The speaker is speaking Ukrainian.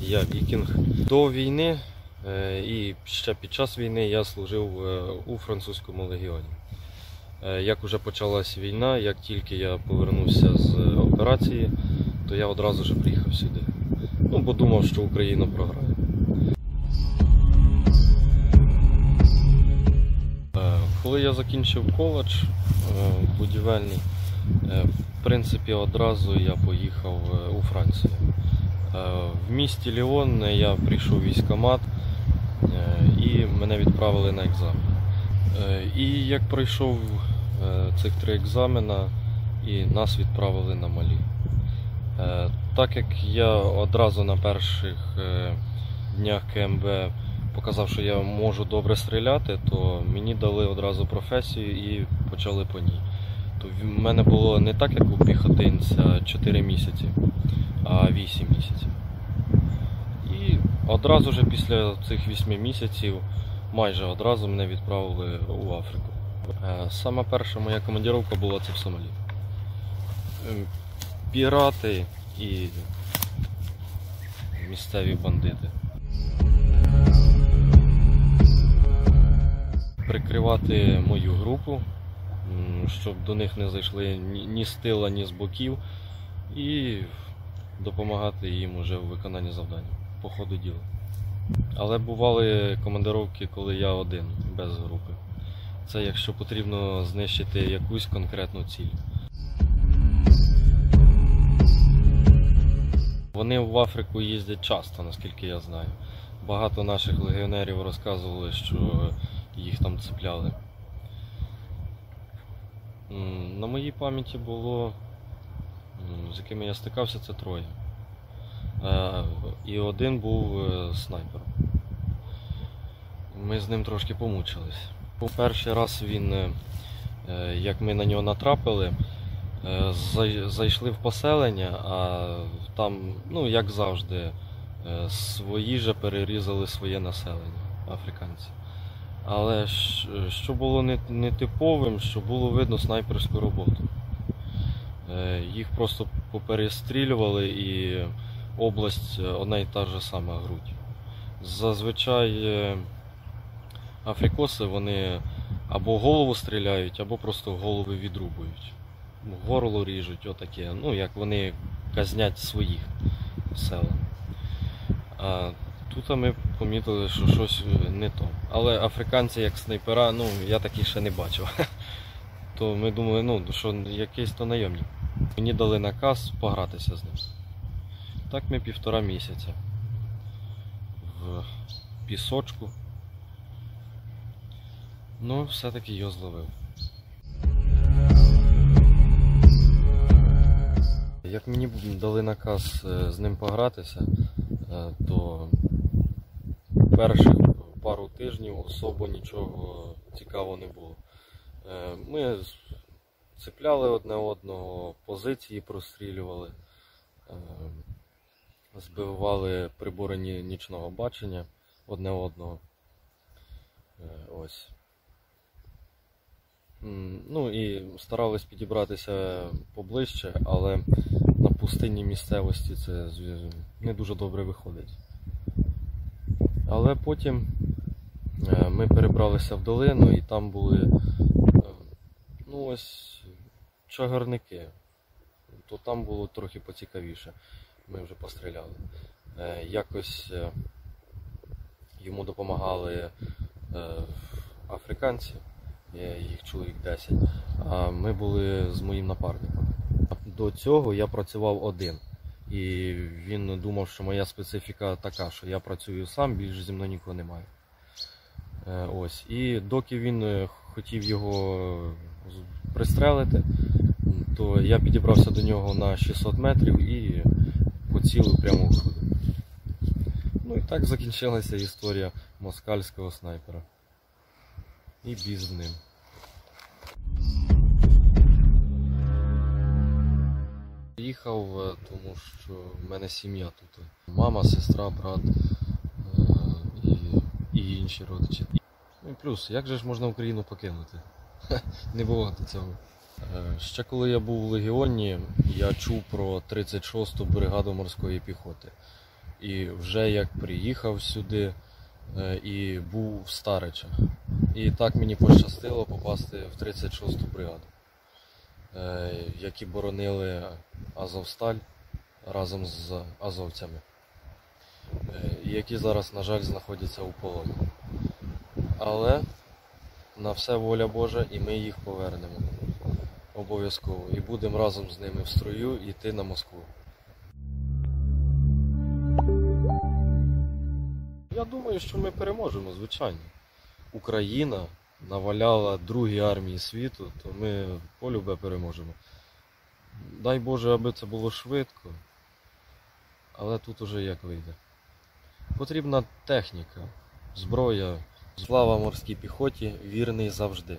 Я вікінг. До війни е, і ще під час війни я служив е, у французькому легіоні. Е, Як уже почалась війна, як тільки я повернувся з операції, то я одразу ж приїхав сюди. Ну, бо думав, що Україна програє. Коли я закінчив коледж будівельний, в принципі, одразу я поїхав у Францію. Е, В місті Ліон я прийшов в військкомат е, і мене відправили на екзамен. Е, І як пройшов цих три екзамена, і нас відправили на Малі. Так як я одразу на перших днях КМБ показав, що я можу добре стріляти, то мені дали одразу професію і почали по ній. То в мене було не так, як у піхотинця 4 місяці, 8 місяців. І одразу ж після цих 8 місяців, майже одразу мене відправили у Африку. Е, Сама перша моя командировка була це в Сомалі. Ем, Пірати і місцеві бандити. Прикривати мою групу, щоб до них не зайшли ні з тила, ні з боків, і допомагати їм уже у виконанні завдань по ходу діла. Але бували командировки, коли я один, без групи. Це якщо потрібно знищити якусь конкретну ціль. Вони в Африку їздять часто, наскільки я знаю. Багато наших легіонерів розказували, що їх там цепляли. На моїй пам'яті було, з якими я стикався, це троє. Е, І один був е, снайпером. Ми з ним трошки помучились. Перший раз він, е, як ми на нього натрапили, зайшли в поселення, а там, ну як завжди, свої же перерізали своє населення, африканці. Але що було нетиповим, що було видно снайперську роботу. Е, Їх просто поперестрілювали і область е, одна і та ж сама грудь. Зазвичай е, африкоси вони або голову стріляють, або просто голови відрубують. Горло ріжуть, отаке. Ну, як вони казнять своїх села. А тут ми помітили, що щось не то. Але африканці як снайпера, ну я таких ще не бачив. То ми думали, ну, що якийсь то найомник. Мені дали наказ погратися з ним. Так ми півтора місяця в пісочку. Ну, все-таки його зловив. Як мені дали наказ е, з ним погратися, е, то перших пару тижнів особо нічого цікавого не було. Е, Ми цепляли одне одного, позиції прострілювали, е, збивали прибори нічного бачення одне одного. Е, Ось. Ну і старались підібратися поближче, але на пустинній місцевості це не дуже добре виходить. Але потім ми перебралися в долину і там були ну ось чагарники. То там було трохи поцікавіше. Ми вже постріляли. Е, Якось е, йому допомагали е, африканці, їх чоловік 10, а ми були з моїм напарником. До цього я працював один. І він думав, що моя специфіка така, що я працюю сам, більше зі мною нікого немає. Ось. І доки він хотів його пристрелити, то я підібрався до нього на 600 метрів і поцілив прямо в груди. Ну і так закінчилася історія москальського снайпера. І біз з ним. Їхав, е, тому що в мене сім'я тут. Мама, сестра, брат е, і, і інші родичі. Ну і плюс, як же ж можна Україну покинути? Не бувати цього. Е, Ще коли я був в Легіоні, я чув про 36-ту бригаду морської піхоти. І вже як приїхав сюди е, і був в Старичах. І так мені пощастило попасти в 36-ту бригаду, е, які боронили Азовсталь разом з азовцями, які зараз, на жаль, знаходяться у полоні. Але на все воля Божа, і ми їх повернемо обов'язково. І будемо разом з ними в строю йти на Москву. Я думаю, що ми переможемо, звичайно. Україна наваляла другій армії світу, то ми полюбе переможемо. Дай Боже, аби це було швидко, але тут уже як вийде. Потрібна техніка, зброя. Слава морській піхоті, вірний завжди.